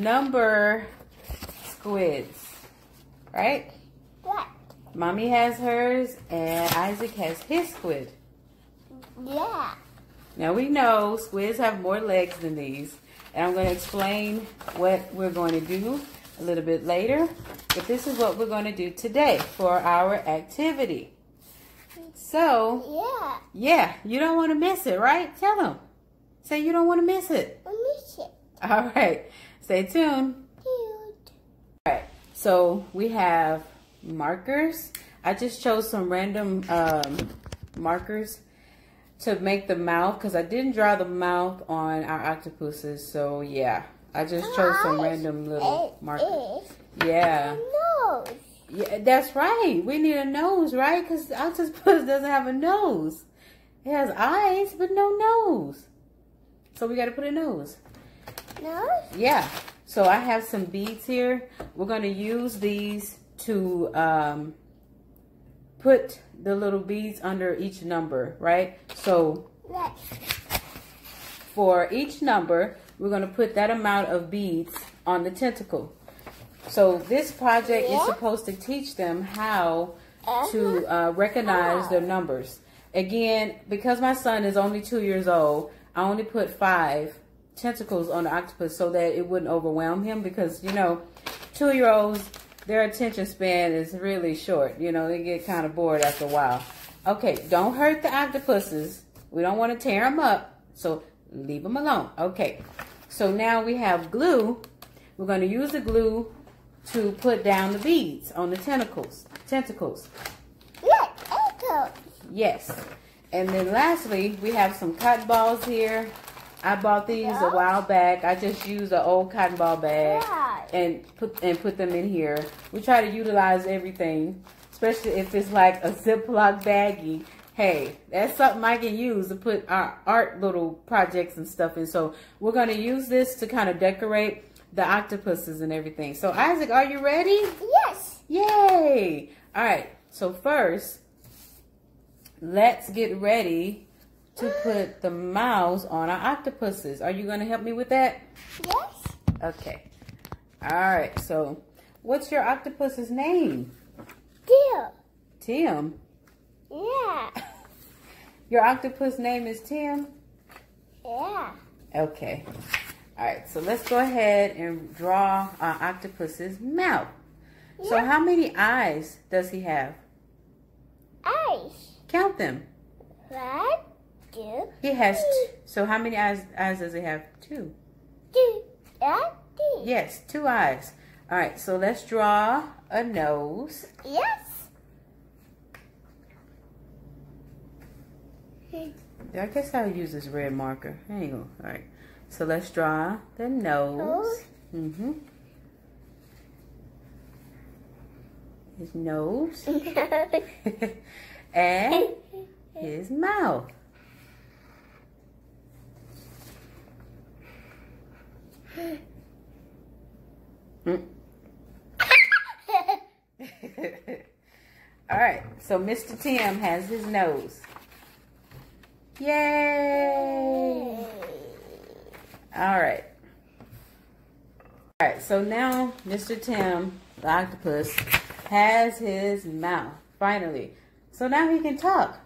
number squids, right? What? Mommy has hers and Isaac has his squid. Yeah. Now we know squids have more legs than these. And I'm going to explain what we're going to do a little bit later. But this is what we're going to do today for our activity. So, Yeah. yeah, you don't want to miss it, right? Tell them. Say you don't want to miss it. I miss it. All right. Stay tuned. Cute. All right. So we have markers. I just chose some random um, markers to make the mouth because I didn't draw the mouth on our octopuses. So yeah, I just chose some random little markers. Yeah. nose. Yeah, that's right. We need a nose, right? Because octopus doesn't have a nose. It has eyes, but no nose. So we got to put a nose. Nose? Yeah. So I have some beads here. We're going to use these to um, put the little beads under each number, right? So for each number, we're going to put that amount of beads on the tentacle. So this project is supposed to teach them how to uh, recognize their numbers. Again, because my son is only two years old, I only put five tentacles on the octopus so that it wouldn't overwhelm him because, you know, two year olds, their attention span is really short. You know, they get kind of bored after a while. Okay, don't hurt the octopuses. We don't want to tear them up. So leave them alone. Okay, so now we have glue. We're going to use the glue to put down the beads on the tentacles. Tentacles. Look, echo. Yes. And then lastly, we have some cotton balls here. I bought these a while back. I just used an old cotton ball bag Right. and put and put them in here. We try to utilize everything, especially if it's like a Ziploc baggie. Hey, that's something I can use to put our art little projects and stuff in. So we're gonna use this to kind of decorate the octopuses and everything. So Isaac, are you ready? Yes. Yay! All right. So first, let's get ready to put the mouths on our octopuses. Are you going to help me with that? Yes. Okay. All right. So, what's your octopus's name? Tim. Tim. Yeah. Your octopus name is Tim? Yeah. Okay. All right. So, let's go ahead and draw our octopus's mouth. So, how many eyes does he have? Eyes. Count them. One, two, He has. T- so, how many eyes, eyes does he have? Two. two, and three. Yes, two eyes. All right, so let's draw a nose. Yes. I guess I'll use this red marker. There you go. All right. So let's draw the nose. Nose. Mm-hmm. His nose. and his mouth. Mm. All right, so Mr. Tim has his nose. Yay! All right. All right, so now Mr. Tim, the octopus, has his mouth, finally. So now he can talk.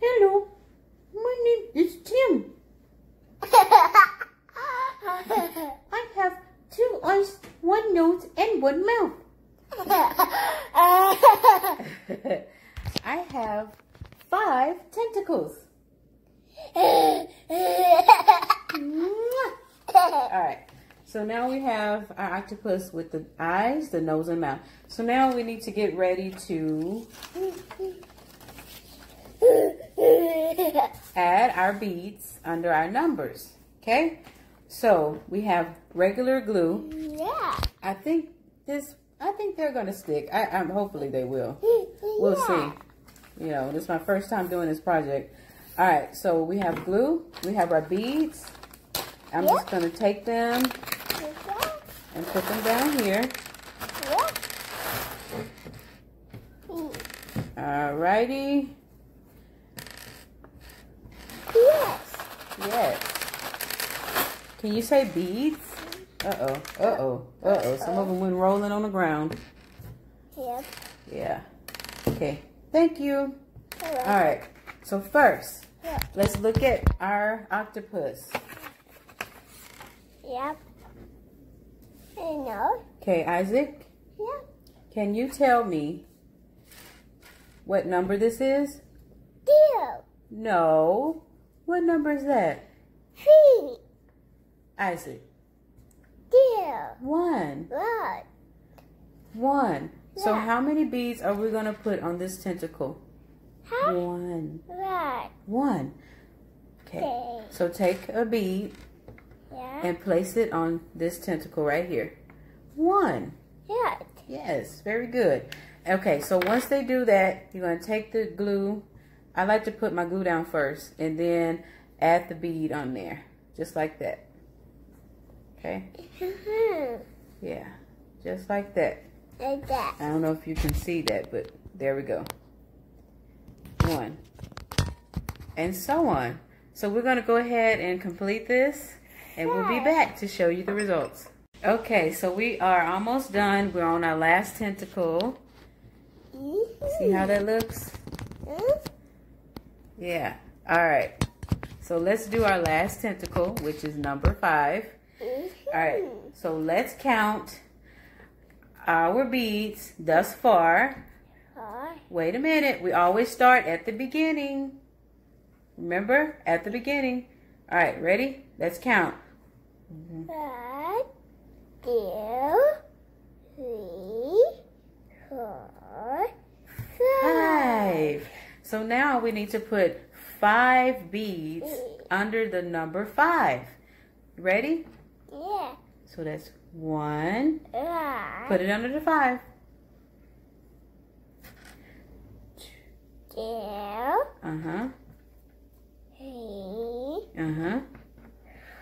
Hello, my name is Tim. I have two eyes, one nose, and one mouth. I have five tentacles. All right. So now we have our octopus with the eyes, the nose, and mouth. So now we need to get ready to add our beads under our numbers. Okay? So we have regular glue. yeah. I think this, I think they're going to stick. I, I'm hopefully they will. We'll yeah. see. You know, this is my first time doing this project. All right, so we have glue. We have our beads. I'm just going to take them Yeah. and put them down here. Yeah. All righty. Yes. Yes. Can you say beads? Uh-oh, uh-oh, uh-oh. Some of them went rolling on the ground. Yep. Yeah. Okay, thank you. Hello. All right, so first, let's look at our octopus. Yep. Know. Okay, Isaac, Yep. can you tell me what number this is? Two. No. What number is that? Three. Isaac. Two. One. One. One. So how many beads are we going to put on this tentacle? One. One. One. Okay. Okay. So take a bead Yeah. and place it on this tentacle right here. One. Yeah. Yes, very good. Okay, so once they do that, you're going to take the glue. I like to put my glue down first and then add the bead on there. Just like that. Okay? Mhm. Yeah, just like that. Like that. I don't know if you can see that, but there we go. One. And so on. So we're going to go ahead and complete this, and we'll be back to show you the results. Okay, so we are almost done. We're on our last tentacle. See how that looks? Mhm. Yeah. All right. So let's do our last tentacle, which is number five. All right. So let's count our beads thus far. Wait a minute. We always start at the beginning. Remember? At the beginning. All right. Ready? Let's count. One, two, three, four. Five. So now we need to put five beads under the number five. Ready? Yeah. So that's one. One, Put it under the five. two, Uh huh. three, Uh huh.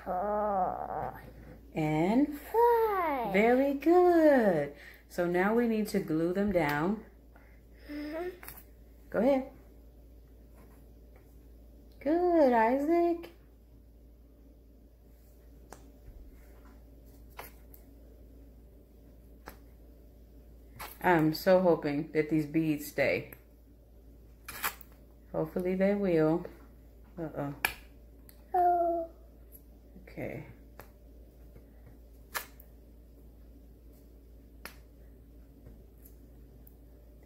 four, And five. very good. So now we need to glue them down. Mhm. Go ahead. Good, Isaac. I'm so hoping that these beads stay. Hopefully they will. Uh-oh. Oh, Okay.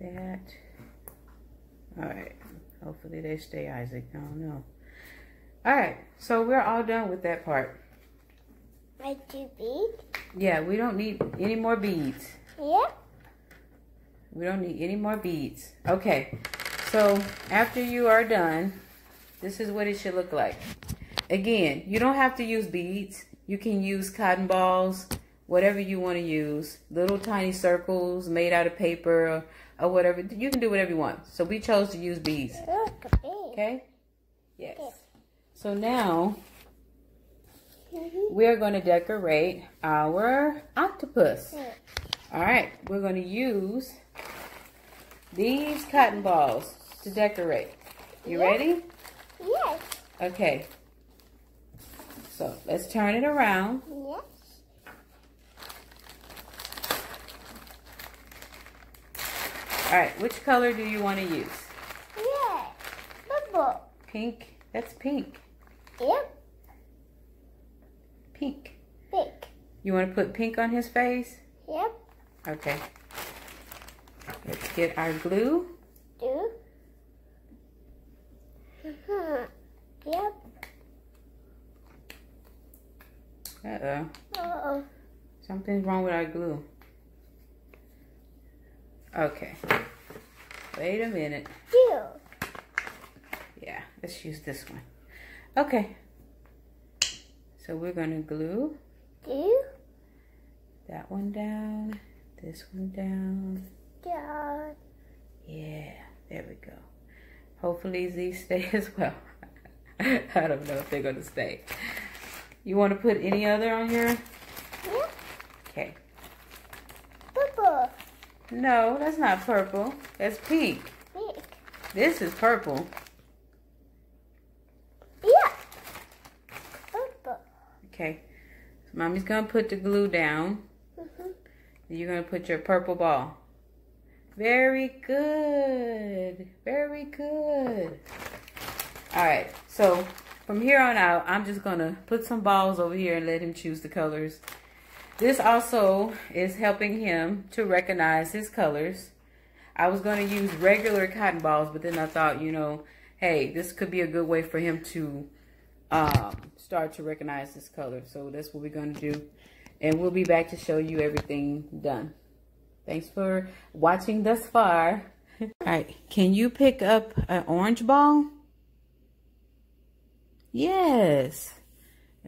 That. All right. Hopefully they stay, Isaac. I don't know. All right. So we're all done with that part. my two beads. Yeah, we don't need any more beads. Yep. We don't need any more beads. Okay. So after you are done, this is what it should look like. Again, you don't have to use beads. You can use cotton balls, whatever you want to use. Little tiny circles made out of paper or, or whatever. You can do whatever you want. So we chose to use beads. Look, a bead. Okay? Yes. So now we're going to decorate our octopus. All right, we're going to use these cotton balls to decorate. You Yeah. ready? Yes. Okay. So let's turn it around. Yes. All right, which color do you want to use? Yes. Bubble. Pink. That's pink. Yep. Pink. Big. You want to put pink on his face? Yep. Okay. Let's get our glue. Mhm. Yep. Uh-oh. Uh-oh. Something's wrong with our glue. Okay. Wait a minute. Do. Yeah, let's use this one. Okay. So we're going to glue Do. that one down, this one down. Do. Yeah, there we go. Hopefully these stay as well. I don't know if they're going to stay. You want to put any other on here? Yep. Okay. Purple. No, that's not purple. That's pink. Big. This is purple. Yep. Bubble. Okay. Mommy's gonna put the glue down. Mhm. You're gonna put your purple ball. Very good. Very good. All right. So from here on out, I'm just gonna put some balls over here and let him choose the colors. This also is helping him to recognize his colors. I was gonna use regular cotton balls, but then I thought, you know, hey, this could be a good way for him to um, start to recognize his color. So that's what we're gonna do. And we'll be back to show you everything done. Thanks for watching thus far. All right, can you pick up an orange ball? Yes.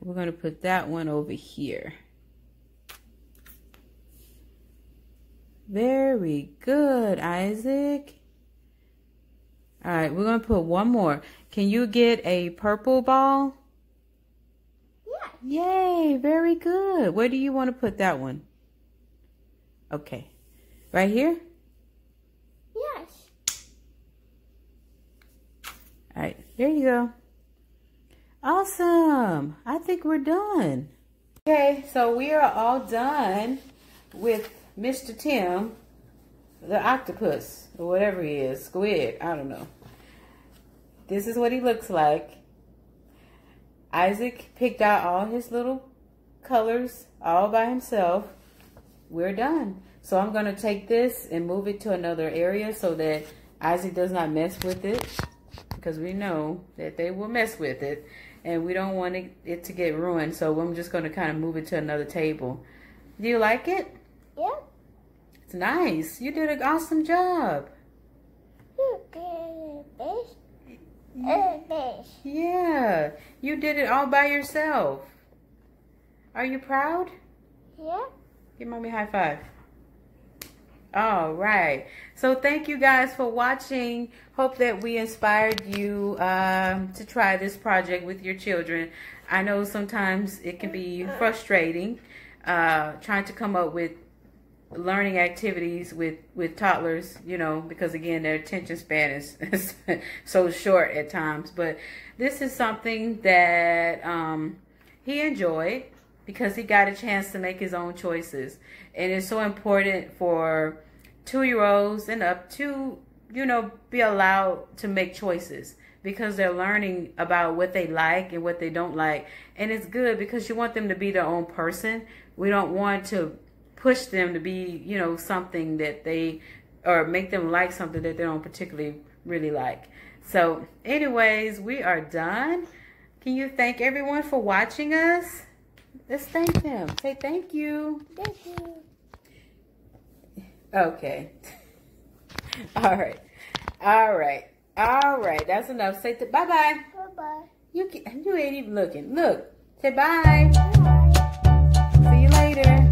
We're going to put that one over here. Very good, Isaac. All right, we're going to put one more. Can you get a purple ball? Yeah. Yay, very good. Where do you want to put that one? Okay. Right here? Yes. All right, there you go. Awesome. I think we're done. Okay, so we are all done with Mr. Tim, the octopus, or whatever he is, squid, I don't know. This is what he looks like. Isaac picked out all his little colors all by himself. We're done. So I'm going to take this and move it to another area so that Isaac does not mess with it because we know that they will mess with it and we don't want it, it to get ruined. So I'm just going to kind of move it to another table. Do you like it? Yeah. It's nice. You did an awesome job. Look at this. And this. Yeah, you did it all by yourself. Are you proud? Yeah. Give mommy a high five. All right. So thank you guys for watching. Hope that we inspired you um, to try this project with your children. I know sometimes it can be frustrating uh, trying to come up with learning activities with with toddlers you know because again their attention span is, so short at times but this is something that um, he enjoyed because he got a chance to make his own choices and it's so important for two-year-olds and up to you know be allowed to make choices because they're learning about what they like and what they don't like and it's good because you want them to be their own person we don't want to push them to be, you know, something that they or make them like something that they don't particularly really like. So, anyways, we are done. Can you thank everyone for watching us? Let's thank them. Say thank you. Thank you. Okay. All right. All right. All right. That's enough. Say th- bye bye. Bye-bye. You can, you ain't even looking. Look. Say bye. Bye. See you later.